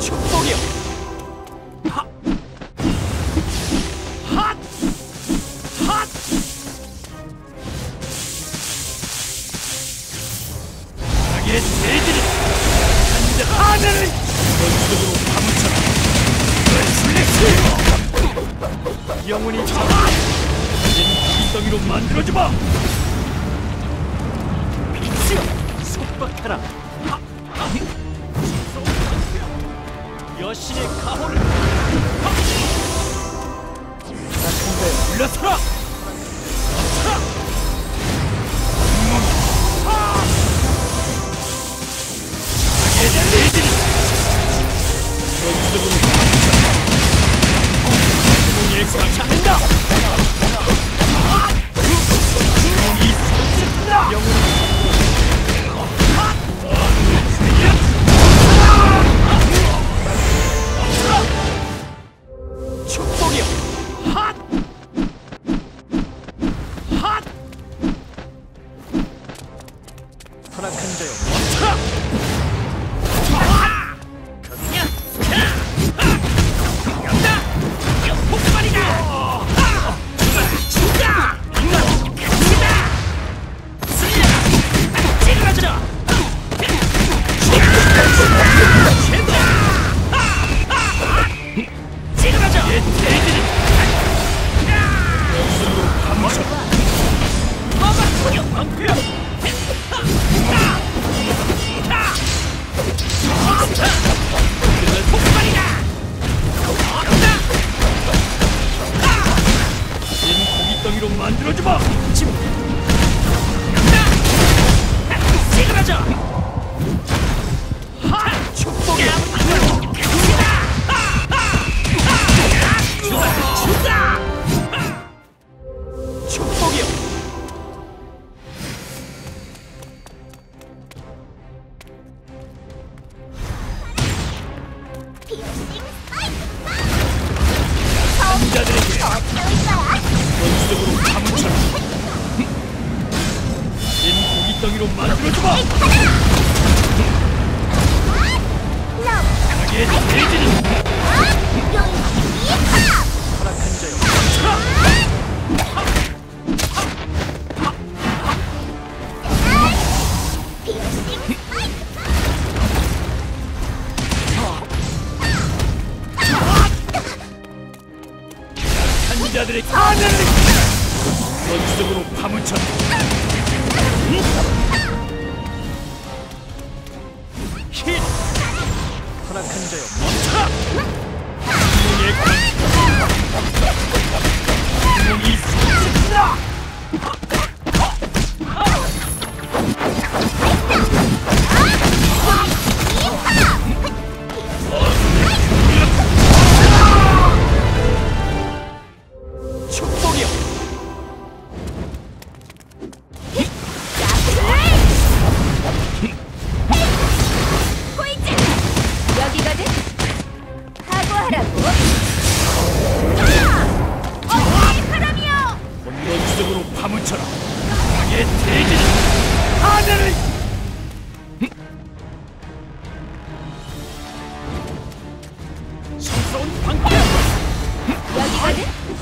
축복이요. 하, 핫, 핫. 악의 재질이 현재 하늘을 원수로 감춰라. reflex. 영혼이 전하. 이성이로 만들어주마. 빛이여, 속박하라. 하. 자신의 가호를 확신! 나쁜데 물러서라! 엉덩이로 만들어주마! 자들의 가면을 원수적으로 파묻혔다. 힛! 허락한 자여 멈춰라! 이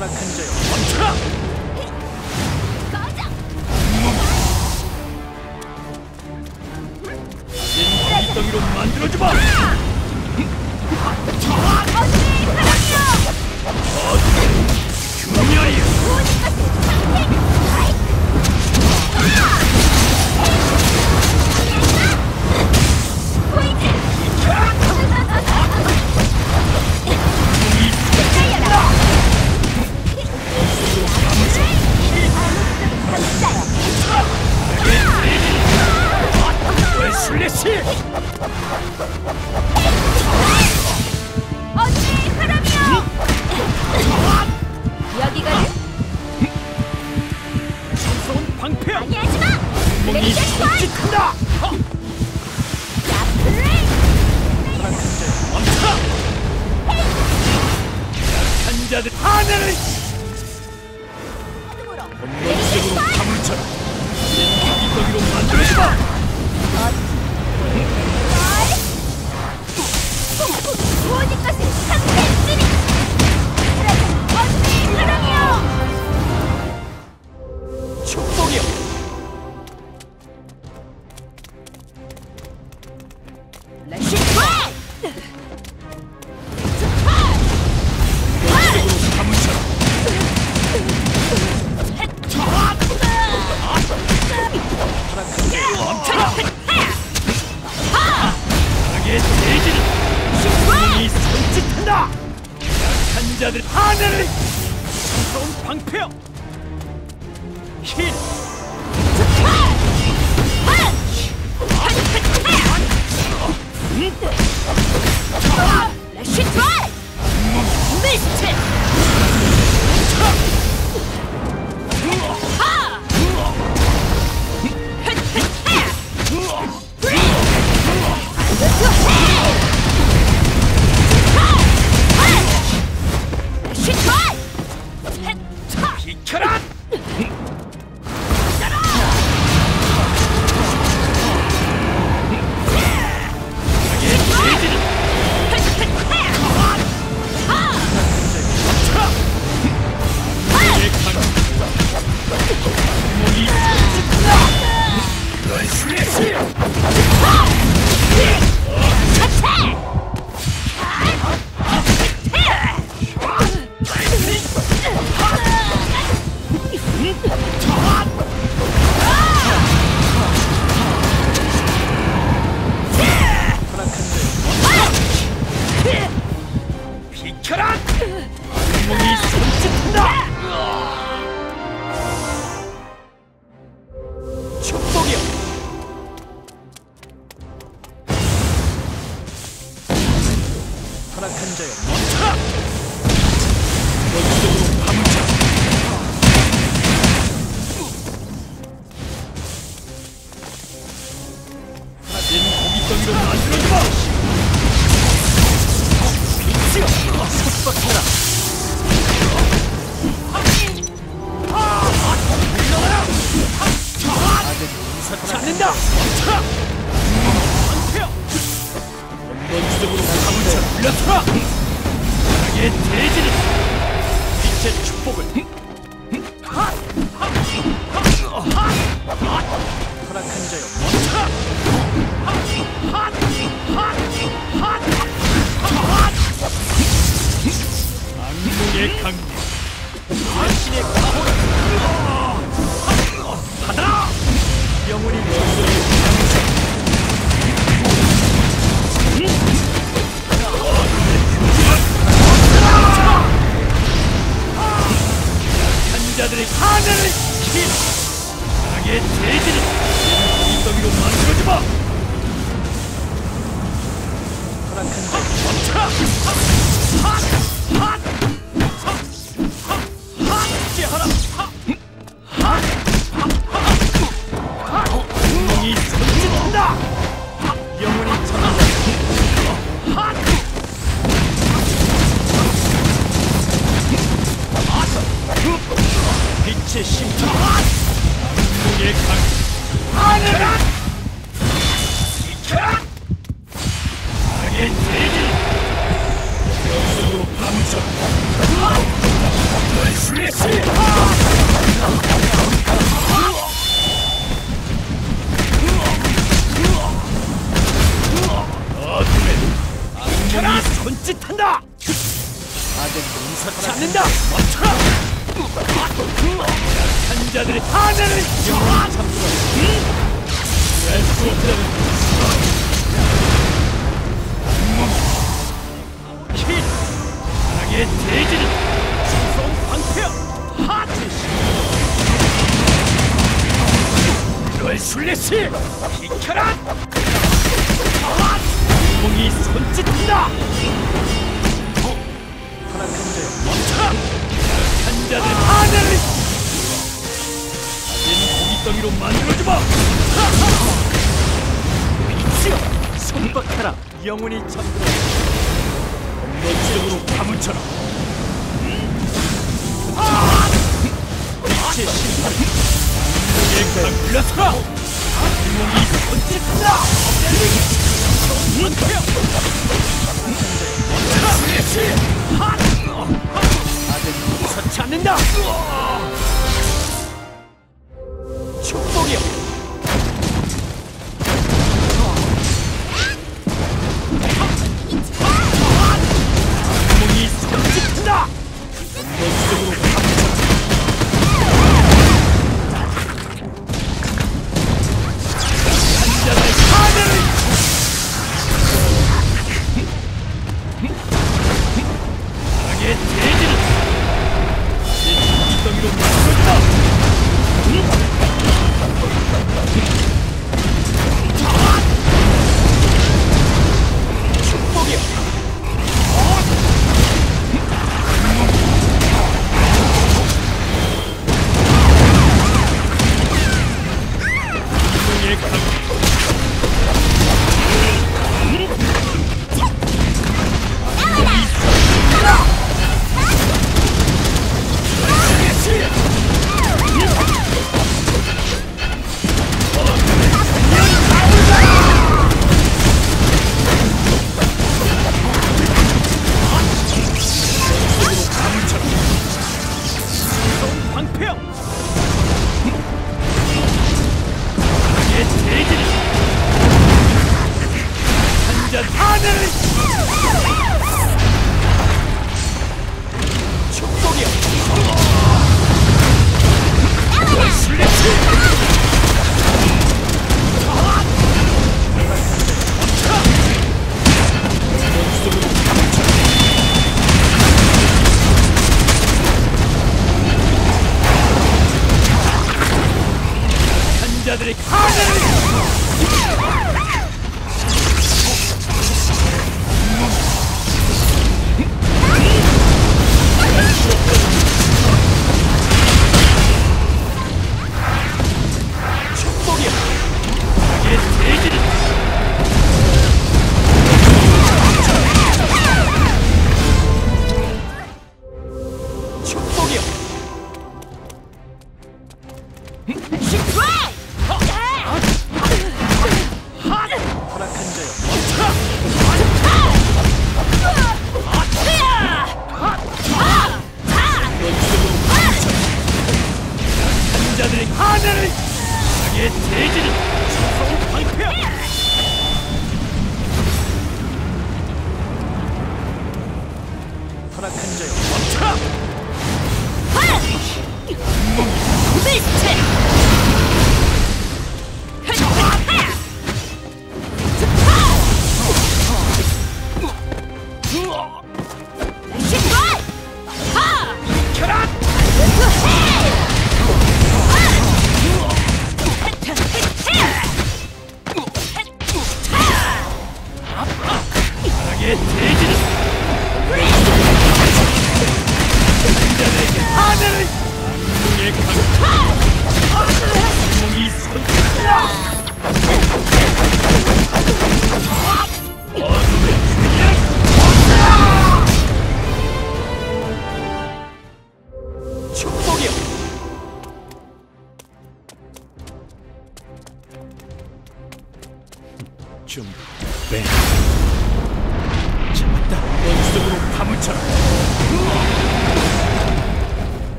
타락한 자여. dead. Annelies! Take this! 방패여! 원본적으로! 악의 대지는 빛의 축복을 하늘을 킬! 악의 대지는 이덩이로 만들어주마! 허락한 자 멈춰라! 핫! 핫! 핫! 핫! 핫! 구멍이 손짓한다! 영혼이 전한다! 핫! 빛의 심장. 악몽의 강 하늘아 비켜라 악의 영으로 감춰 슬래시 어둠에 악몽이 손짓한다! 악은 용서 찾는다! 멈춰라 약한 자들의 하늘을 무서운 방패여 하트시 너의 술래시. 비켜라. 구멍이 손짓한다 로 만들어주마! 빛이여 손박하라 영혼이 잠들어! 엉덩이로 파묻혀라! 빛의 심판 악몽의 강 물러서라! 구멍이 손짓한다! 손패여 아들 서치 않는다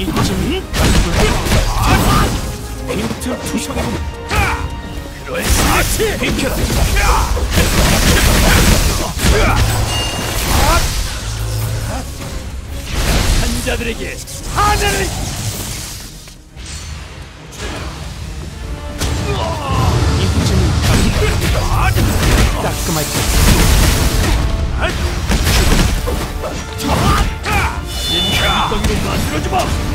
이 고생이 환자들에게 하늘을 따끔할 것 죽음 덩이로 만들어주마.